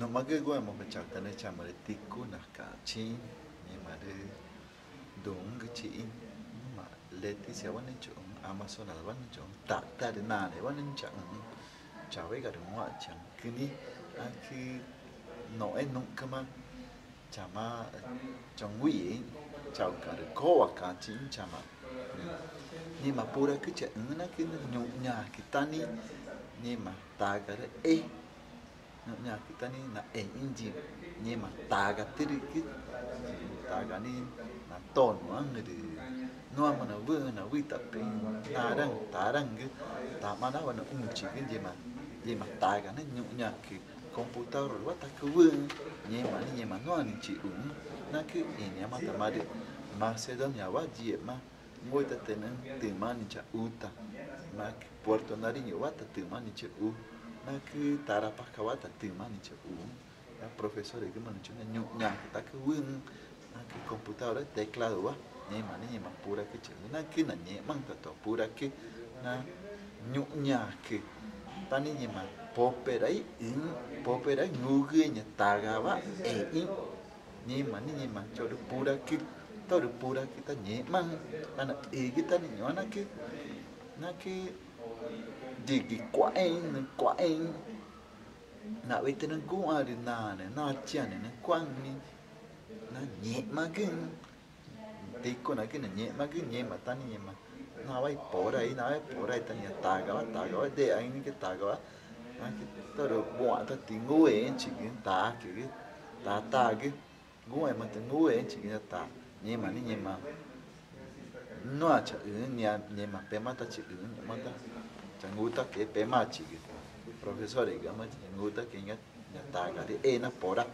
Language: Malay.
no mage gue mau baca tanah cama de tiku nak kaci ni made dong keci ma leti sia wan chu amazon al wan chu ta ta de na de wan chu chào với cả đường ngoại chẳng cứ đi khi nói nông cơ mà chả mà trong quỷ chào cả được có hoặc cả chính chả mà nhưng mà bố đã cứ chạy ứng nó cứ nhục nhà kita ni nhưng mà ta cái đấy nhà kita ni là ê inji. Nhưng mà ta cái tiri cái ta cái ni tôn quá người đi nuôi mà nó vừa nó vui tập đi ta đang ta đang cái ta mà nó vẫn ung chỉ cái gì mà gì mà ta quá ta cứ vừa nhưng mà nhưng mà nó anh chỉ uống nó cứ nhìn mà ta mà được mà sẽ đó nhà quá gì mà ngôi ta tên từ mà ni cha uta mà Puerto Nariño quá ta ni cha u nó cứ Tarapacá quá ta từ mà ni cha u nó professor cái mà chúng nó nhục nhà ta cứ vừa nó cứ computer đó teclado quá nhưng mà nhưng mà pura cái chữ nó cứ là nhẹ mang ta to pura cái nó nhục nhà cái ta ni nhưng mà pope đấy in pope đấy ngu ghê nhà ta gà quá e in mà nhưng mà cho được pura tao được pura kita nhẹ mang. Ana e kita ni nhỏ nó cái digi quang na quang na we te nang kung ari na ne na chia ne na quang ni na nhẹ ma gừng tí cô na cái nhẹ ma gừng nhẹ mà ta nhẹ mà. Na vậy bỏ đây na vậy bỏ đây, ta nhẹ ta cả ta cả để anh cái ta cả anh cái ta được bỏ ta tí ngu em chỉ cái ta cái ta ta cái. Ngu em mà tí ngu em chỉ cái ta nhẹ mà nhẹ mà. nuwa cha eh, niya nima pema ta chi eh, kiyo nima ta. Cha nguta ke pema chi kiyo profesor e gama nguta ke nga taga de e na porak